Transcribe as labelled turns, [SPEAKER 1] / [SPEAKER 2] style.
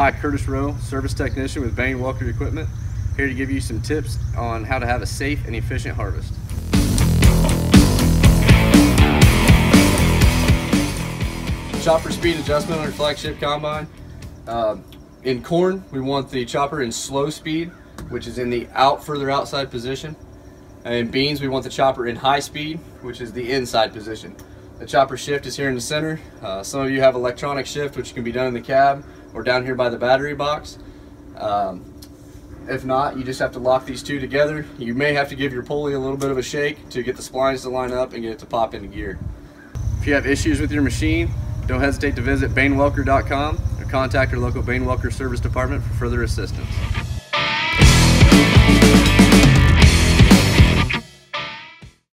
[SPEAKER 1] Hi, Curtis Rowe, service technician with Bane Welker Equipment, here to give you some tips on how to have a safe and efficient harvest. Chopper speed adjustment on your flagship combine. Uh, in corn, we want the chopper in slow speed, which is in the out further outside position. And in beans, we want the chopper in high speed, which is the inside position. The chopper shift is here in the center. Uh, some of you have electronic shift, which can be done in the cab or down here by the battery box. Um, if not, you just have to lock these two together. You may have to give your pulley a little bit of a shake to get the splines to line up and get it to pop into gear. If you have issues with your machine, don't hesitate to visit bane-welker.com or contact your local Bane Welker service department for further assistance.